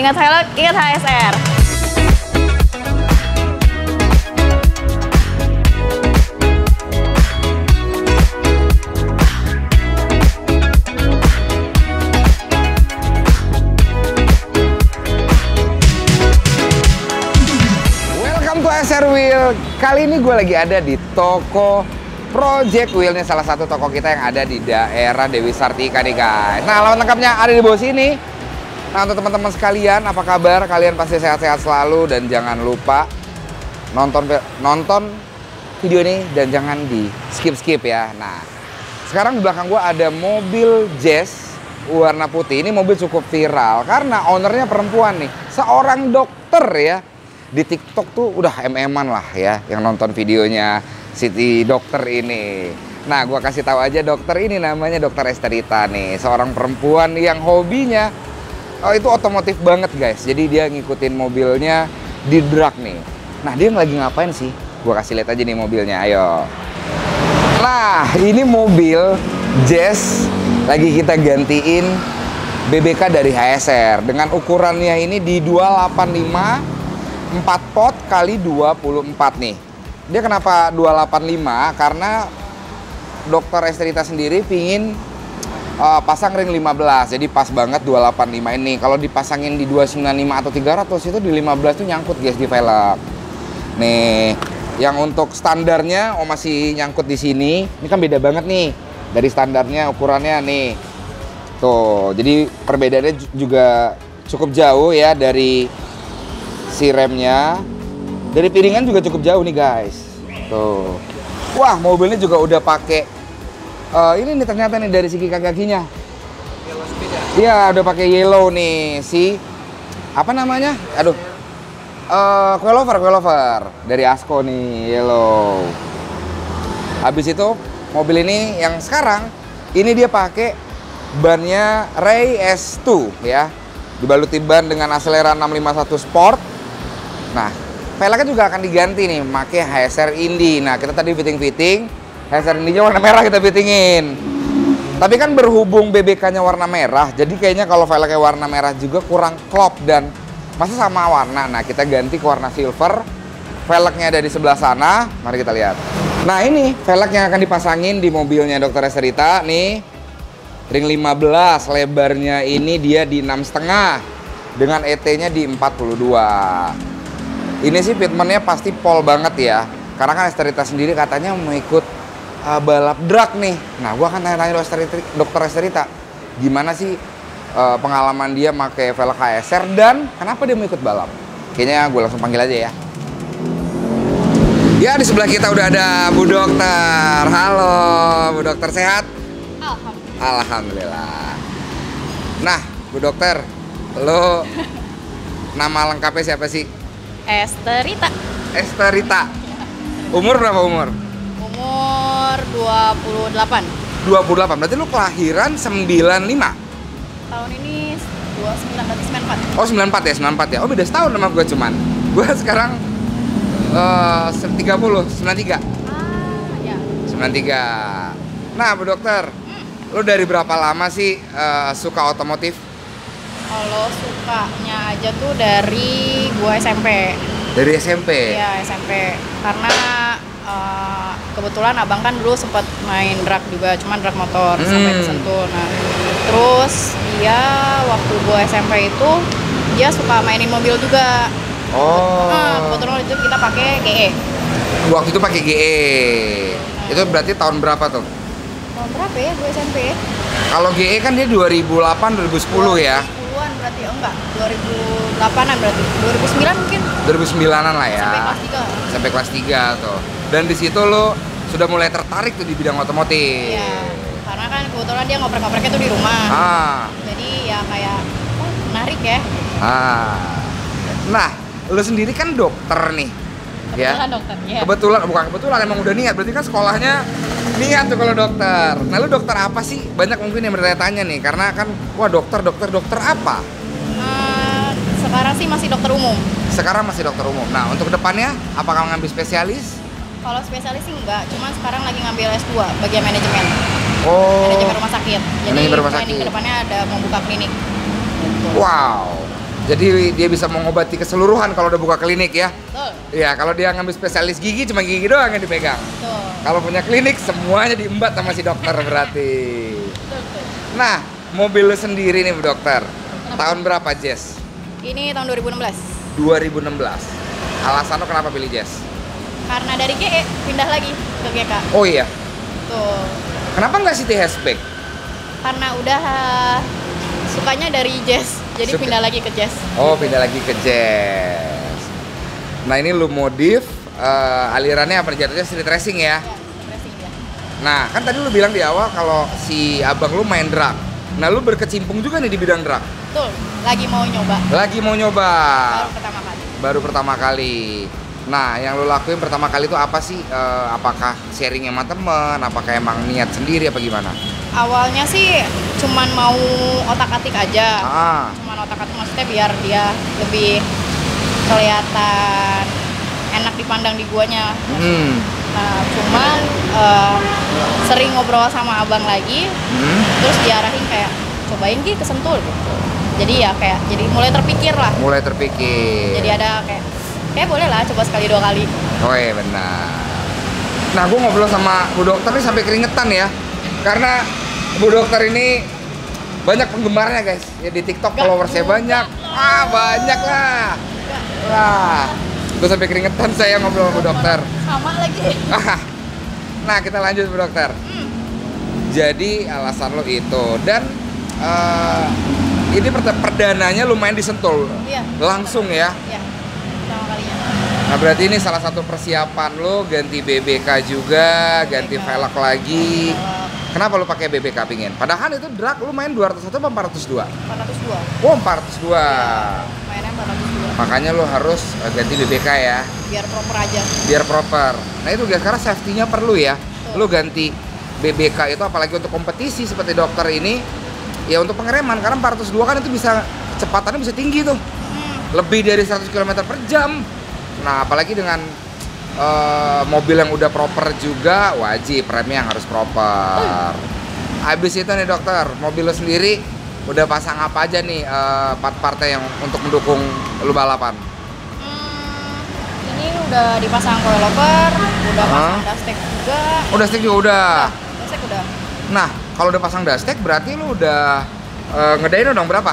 Ingat helm, ingat HSR. Welcome to SR Wheel. Kali ini gue lagi ada di toko Project Wheel ini salah satu toko kita yang ada di daerah Dewi Sartika nih guys. Nah, alamat lengkapnya ada di bawah sini. Nah, untuk teman-teman sekalian, apa kabar? Kalian pasti sehat-sehat selalu dan jangan lupa nonton nonton video ini dan jangan di skip-skip ya. Nah, sekarang di belakang gue ada mobil Jazz warna putih. Ini mobil cukup viral karena ownernya perempuan nih, seorang dokter ya. Di TikTok tuh udah mm-an lah ya yang nonton videonya Siti dokter ini. Nah, gua kasih tahu aja dokter ini namanya Dokter Esterita nih, seorang perempuan yang hobinya oh, itu otomotif banget guys. Jadi dia ngikutin mobilnya di drag nih. Nah, dia lagi ngapain sih? Gua kasih lihat aja nih mobilnya. Ayo. Nah, ini mobil Jazz lagi kita gantiin BBK dari HSR dengan ukurannya ini di 285 4 pot kali 24 nih. Dia kenapa 285? Karena dokter Esterita sendiri pingin uh, pasang ring 15. Jadi pas banget 285 ini. Kalau dipasangin di 295 atau 300 itu di 15 tuh nyangkut guys di velg. Nih, yang untuk standarnya oh masih nyangkut di sini. Ini kan beda banget nih dari standarnya ukurannya nih. Tuh, jadi perbedaannya juga cukup jauh ya dari si remnya dari piringan juga cukup jauh nih guys tuh wah mobilnya juga udah pakai uh, ini nih ternyata nih dari segi kaki-kakinya iya udah pakai yellow nih si apa namanya? Aduh. Uh, coilover coilover dari Asko nih yellow. Habis itu mobil ini yang sekarang ini dia pakai bannya Ray S2 ya. Dibaluti ban dengan aselera 651 Sport. Nah, velgnya juga akan diganti nih, pakai HSR Indy. Nah, kita tadi fitting-fitting, HSR Indy-nya warna merah kita fittingin. Tapi kan berhubung BBK-nya warna merah, jadi kayaknya kalau velgnya warna merah juga kurang klop dan masa sama warna. Nah, kita ganti ke warna silver. Velgnya ada di sebelah sana, mari kita lihat. Nah, ini velg yang akan dipasangin di mobilnya Dr. Esterita nih. Ring 15, lebarnya ini dia di 6,5 dengan ET-nya di 42 ini sih fitmentnya pasti pol banget ya karena kan Esterita sendiri katanya mau ikut uh, balap drag nih nah gua akan tanya-tanya dokter Esterita gimana sih uh, pengalaman dia pakai velg HSR dan kenapa dia mau ikut balap kayaknya gue langsung panggil aja ya ya di sebelah kita udah ada Bu Dokter halo Bu Dokter sehat Alhamdulillah. Alhamdulillah nah Bu Dokter lo nama lengkapnya siapa sih Esterita. Esterita. Umur berapa umur? Umur 28. 28. Berarti lu kelahiran 95. Tahun ini 29 berarti 94. Oh, 94 ya, 94 ya. Oh, beda setahun sama gue cuman. Gue sekarang uh, 30, 93. Ah, ya. 93. Nah, Bu Dokter, hmm. lu dari berapa lama sih uh, suka otomotif? Kalau sukanya aja tuh dari gua SMP. Dari SMP? Iya, SMP. Karena uh, kebetulan abang kan dulu sempat main drag juga, cuman drag motor hmm. sampai ke Sentul. Nah, terus dia waktu gua SMP itu dia suka mainin mobil juga. Oh. Nah, kebetulan itu kita pakai GE. Waktu itu pakai GE. Nah. Itu berarti tahun berapa tuh? Tahun berapa ya gue SMP? Kalau GE kan dia 2008 2010 oh, ya berarti oh enggak 2008an berarti 2009 mungkin 2009an lah ya sampai kelas 3 sampai kelas 3 tuh dan di situ lo sudah mulai tertarik tuh di bidang otomotif. Iya karena kan kebetulan dia ngoprek-ngopreknya tuh di rumah. Ah. jadi ya kayak oh, menarik ya. Ah. Nah lo sendiri kan dokter nih ya. kebetulan ya? dokter ya. kebetulan bukan kebetulan emang udah niat. Berarti kan sekolahnya niat tuh kalau dokter. Nah lu dokter apa sih? Banyak mungkin yang bertanya-tanya nih karena kan wah dokter dokter dokter apa? Uh, sekarang sih masih dokter umum. Sekarang masih dokter umum. Nah untuk ke depannya apakah ngambil spesialis kalau spesialis sih enggak cuma sekarang lagi ngambil S2 bagian manajemen oh manajemen rumah sakit jadi manajemen rumah sakit ke depannya ada mau buka klinik wow Jadi dia bisa mengobati keseluruhan kalau udah buka klinik ya. Betul. Iya, kalau dia ngambil spesialis gigi cuma gigi doang yang dipegang. Betul. Kalau punya klinik semuanya diembat sama si dokter berarti. Betul, betul. Nah, mobil lu sendiri nih Bu dokter. Tahun berapa Jess? Ini tahun 2016. 2016. Alasan lo kenapa pilih Jess? Karena dari GE pindah lagi ke GK. Oh iya, Tuh. kenapa nggak City Hatchback? Karena udah uh, sukanya dari jazz. Jadi Suka- pindah lagi ke jazz. Oh, pindah lagi ke Jazz. Nah, ini lu modif eh, alirannya apa jatuhnya street racing ya? Ya, racing dia. Nah, kan tadi lu bilang di awal kalau si abang lu main drag. Nah, lu berkecimpung juga nih di bidang drag. Betul. Lagi mau nyoba. Lagi mau nyoba. Baru pertama kali. Baru pertama kali. Nah, yang lu lakuin pertama kali itu apa sih? Eh, apakah sharing sama temen? Apakah emang niat sendiri apa gimana? Awalnya sih cuman mau otak-atik aja. Ah, Cuman otak-atik maksudnya biar dia lebih kelihatan enak dipandang di guanya. hmm, Nah, cuman eh, sering ngobrol sama abang lagi, hmm, terus diarahin kayak cobain Ki ke Sentul gitu. Jadi ya kayak jadi mulai terpikir lah. mulai terpikir. Jadi ada kayak kayak boleh lah coba sekali dua kali. Oh iya benar. Nah, gue ngobrol sama Bu Dokter nih sampai keringetan ya. Karena Bu Dokter ini banyak penggemarnya guys. Ya di TikTok Gak followersnya banyak. lah. Ah, banyak lah. Wah. Gue sampai keringetan saya ngobrol sama Bu Dokter. Sama lagi. nah, kita lanjut Bu Dokter. Hmm. Jadi alasan lo itu dan eh, ini perdananya lumayan disentul. Iya. Langsung ya. Iya. Nah berarti ini salah satu persiapan lo ganti BBK juga, ganti velg lagi. Kenapa lo pakai BBK pingin? Padahal itu drag lo main 201 apa 402? 402. Oh 402. Mainnya 402. Makanya lo harus eh, ganti BBK ya, Biar proper aja. biar proper. Nah itu guys, karena safety-nya perlu ya. Betul. Lo ganti BBK itu apalagi untuk kompetisi seperti dokter ini, ya untuk pengereman karena 402 kan itu bisa kecepatannya bisa tinggi tuh. Hmm. lebih dari 100 km per jam. Nah, apalagi dengan eh, mobil yang udah proper juga, wajib remnya yang harus proper. Habis itu nih dokter, mobil lo sendiri udah pasang apa aja nih eh, part-partnya yang untuk mendukung lu balapan? Hmm, ini udah dipasang coilover, udah Hah? pasang dustek juga. Udah stick juga udah. Dustek udah. Nah, kalau udah pasang dustek berarti lu udah eh, ngedaino dong berapa?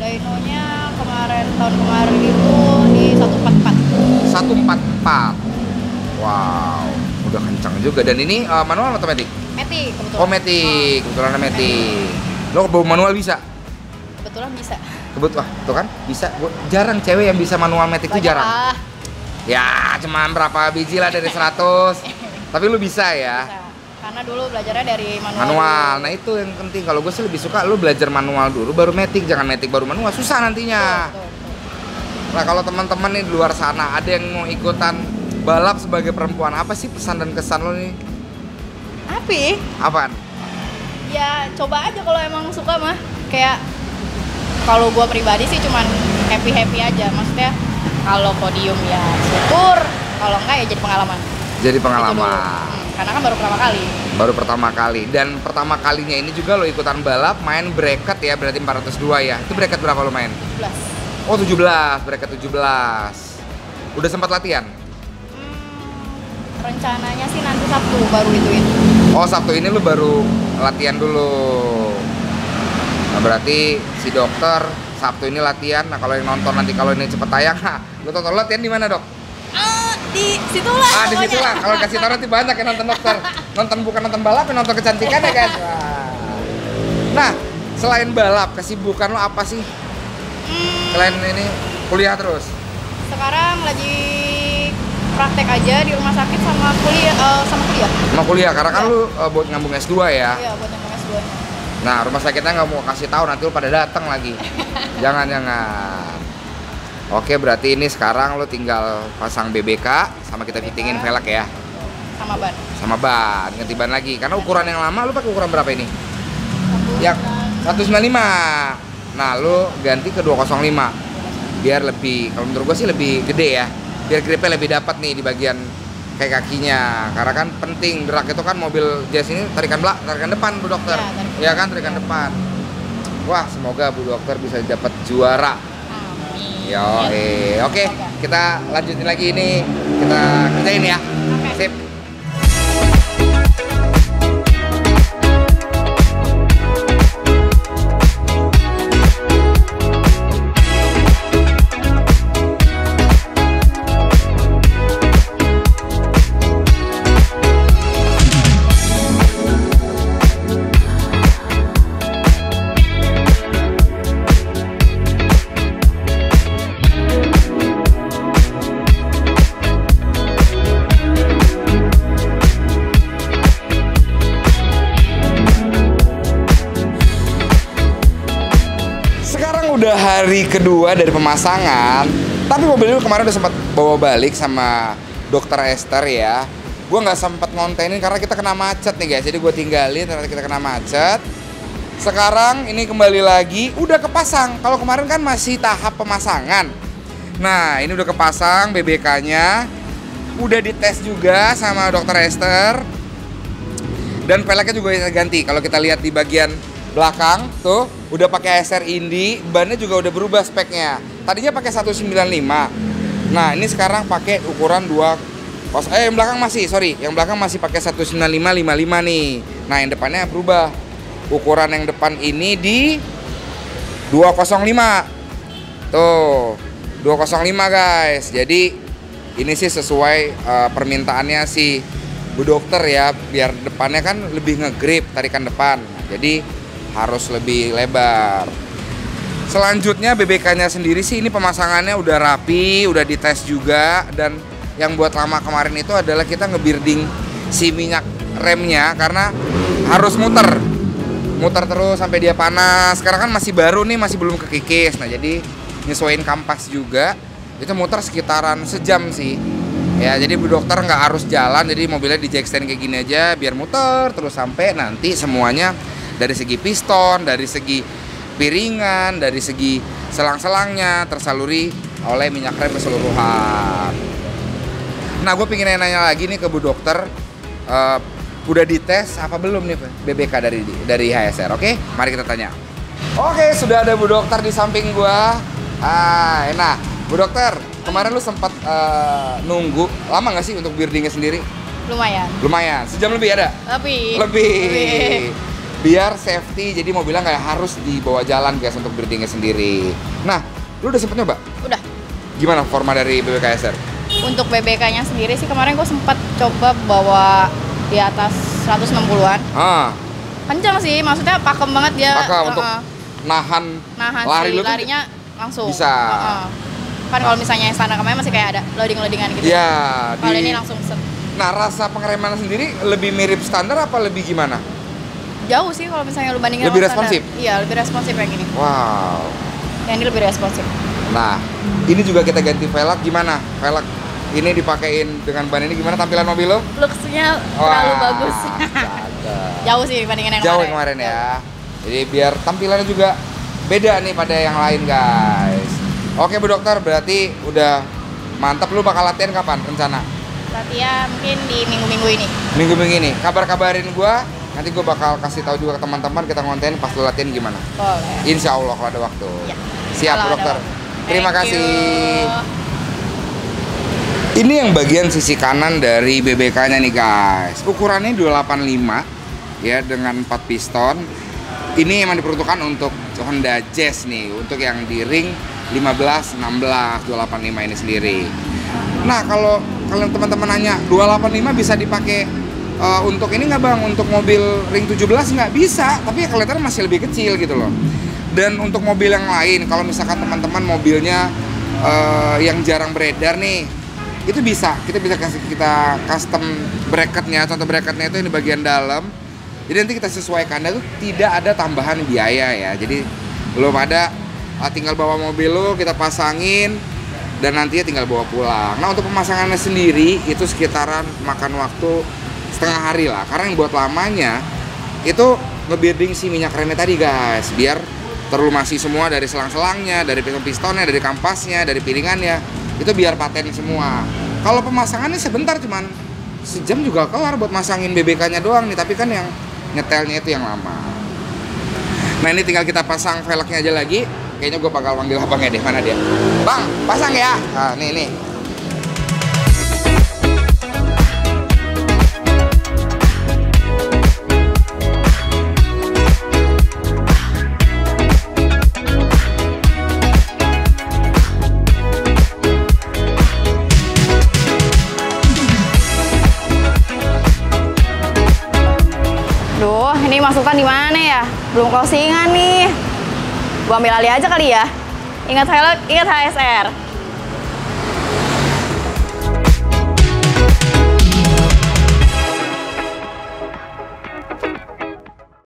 Dynonya kemarin tahun kemarin itu 144. 144. Wow, udah kencang juga. Dan ini eh, manual atau otomatis? Matic kebetulan. Oh, matic. Kebetulan matic. Lo bawa manual bisa? Kebetulan bisa. Kebut wah, tuh kan bisa. Gua- Jarang cewek yang bisa manual matic itu Banyak jarang. lah. Ya, cuma berapa biji lah dari 100. Tapi lu bisa ya. Bisa. Karena dulu belajarnya dari manual. Manual. Nah, itu yang penting. Kalau gue sih lebih suka lu belajar manual dulu baru matic, jangan matic baru manual. Susah nantinya. Betul. Nah, kalau teman-teman nih di luar sana ada yang mau ikutan balap sebagai perempuan, apa sih pesan dan kesan lo nih? Tapi Apaan? ya coba aja kalau emang suka mah. Kayak kalau gua pribadi sih cuman happy happy aja. Maksudnya kalau podium ya syukur, kalau enggak ya jadi pengalaman. Jadi Itu dulu. pengalaman. Hmm, karena kan baru pertama kali. Baru pertama kali dan pertama kalinya ini juga lo ikutan balap main bracket ya berarti 402 ya. Itu bracket berapa lo main? 17. Oh 17, bracket 17. Udah sempat latihan? Rencananya sih nanti Sabtu baru ituin. Oh Sabtu ini lu baru latihan dulu. Nah berarti si dokter Sabtu ini latihan. Nah kalau yang nonton nanti kalau ini cepet tayang, ha, lu tonton latihan di mana dok? Ah, di situlah. Ah di situ lah. Kalau kasih tahu nanti banyak yang nonton dokter. Nonton bukan nonton balap, nonton kecantikan ya guys. Wah. Nah selain balap, kesibukan lo apa sih? Hmm, Selain ini kuliah terus. sekarang lagi praktek aja di rumah sakit sama kuliah eh, sama kuliah. Sama kuliah karena kan Iya. lu uh, buat ngambung S2 ya. Iya, buat yang S2 nya. Nah, rumah sakitnya nggak mau kasih tahu nanti lu pada datang lagi. jangan jangan. Oke, berarti ini sekarang lu tinggal pasang BBK sama kita BBK. fittingin velg ya, sama ban. sama ban, ganti ban lagi. Karena ukuran yang lama lu pakai ukuran berapa ini? Satu Yang sembilan- 195. Nah, lu ganti ke 205 biar lebih kalau menurut gua sih lebih gede ya. Biar gripnya lebih dapat nih di bagian kayak kakinya. Karena kan penting drag itu kan mobil jazz ini tarikan belak, tarikan depan Bu Dokter. Ya, Iya kan tarikan depan. Wah, semoga Bu Dokter bisa dapat juara Nah, Yo, oke, kita lanjutin lagi ini. Kita kerjain ya. Oke. Sip. Kedua dari pemasangan, tapi mobil itu kemarin udah sempat bawa balik sama dokter Esther ya. Gue nggak sempat ngontenin karena kita kena macet nih guys, jadi gue tinggalin ternyata kita kena macet. Sekarang ini kembali lagi, udah kepasang. Kalau kemarin kan masih tahap pemasangan. Nah, ini udah kepasang BBK-nya. Udah dites juga sama dokter Esther. Dan peleknya juga ganti. Kalau kita lihat di bagian belakang tuh udah pakai SR Indy, bannya juga udah berubah speknya. Tadinya pakai 195. Nah, ini sekarang pakai ukuran 2 kos eh yang belakang masih, sorry, yang belakang masih pakai 195 55 nih. Nah, yang depannya berubah. Ukuran yang depan ini di 205. Tuh, 205 guys. Jadi ini sih sesuai eh, permintaannya si Bu Dokter ya, biar depannya kan lebih ngegrip tarikan depan. Jadi harus lebih lebar. Selanjutnya BBK-nya sendiri sih ini pemasangannya udah rapi, udah dites juga dan yang buat lama kemarin itu adalah kita ngebirding si minyak remnya karena harus muter. Muter terus sampai dia panas. Sekarang kan masih baru nih, masih belum kekikis. Nah, jadi nyesuaiin kampas juga. Itu muter sekitaran sejam sih. Ya, jadi bu dokter nggak harus jalan, jadi mobilnya di jack stand kayak gini aja biar muter terus sampai nanti semuanya dari segi piston, dari segi piringan, dari segi selang-selangnya tersaluri oleh minyak rem keseluruhan. Nah, gue pengen nanya lagi nih ke bu dokter, eh, udah dites apa belum nih BBK dari dari HSR? Oke, mari kita tanya. Oke, sudah ada bu dokter di samping gua. Ah, nah, bu dokter, kemarin lu sempat eh, nunggu lama nggak sih untuk birdingnya sendiri? Lumayan. Lumayan, sejam lebih ada? Lebih. Lebih. Biar safety, jadi mobilnya nggak harus dibawa jalan guys untuk birdingnya sendiri. Nah, lu udah sempet nyoba? Udah. Gimana forma dari BBKSR? Untuk BBK-nya sendiri sih kemarin gue sempat coba bawa di atas 160-an. Ah, Kencang sih, maksudnya pakem banget dia. Pakem untuk Heeh. nahan nahan lari sih, lu tuh larinya langsung. bisa. Heeh. Kan kalau misalnya yang standar kemarin masih kayak ada loading-loadingan gitu. Ya, Kalau di- ini langsung set. Nah, rasa pengereman sendiri lebih mirip standar apa lebih gimana? Jauh sih kalau misalnya lu bandingin Lebih standar. responsif? Iya, lebih responsif yang ini. Wow. Yang ini lebih responsif. Nah, ini juga kita ganti velg gimana? Velg ini dipakein dengan ban ini gimana tampilan mobil lo? Looks-nya terlalu bagus. Jauh sih dibandingin yang Jauh kemarin ya. Jadi biar tampilannya juga beda nih pada yang lain guys. Oke Bu Dokter, berarti udah mantap lu bakal latihan kapan rencana? Latihan mungkin di minggu-minggu ini. Minggu-minggu ini. Kabar-kabarin gua, nanti gua bakal kasih tahu juga ke teman-teman kita ngonten pas lu latihan gimana. Boleh. Insya Allah kalau ada waktu. Ya. Siap Kalau Dokter. Terima Thank kasih. you. Ini yang bagian sisi kanan dari BBK-nya nih guys. Ukurannya 285 ya dengan 4 piston. Ini emang diperuntukkan untuk Honda Jazz nih, untuk yang di ring 15, 16, 285 ini sendiri. Nah, kalau kalian teman-teman nanya 285 bisa dipakai eh, untuk ini nggak bang? Untuk mobil ring 17 nggak bisa, tapi kelihatan masih lebih kecil gitu loh. Dan untuk mobil yang lain, kalau misalkan teman-teman mobilnya eh, yang jarang beredar nih, itu bisa. Kita bisa kasih kita custom bracketnya contoh bracketnya itu di bagian dalam. Jadi nanti kita sesuaikan. Dan itu tidak ada tambahan biaya ya. Jadi belum ada. Ah, tinggal bawa mobil lo kita pasangin dan nantinya tinggal bawa pulang. Nah untuk pemasangannya sendiri itu sekitaran makan waktu setengah hari lah karena yang buat lamanya itu ngebirding si minyak remnya tadi guys biar terlumasi semua dari selang-selangnya dari piston-pistonnya dari kampasnya dari piringannya itu biar paten semua kalau pemasangannya sebentar cuman sejam juga kelar buat masangin BBK-nya doang nih tapi kan yang nyetelnya itu yang lama nah ini tinggal kita pasang velgnya aja lagi kayaknya gue bakal manggil abangnya deh. Mana dia? Bang, pasang ya. Nah, nih nih. Belum closingan nih. Gua ambil alih aja kali ya. Ingat ingat HSR.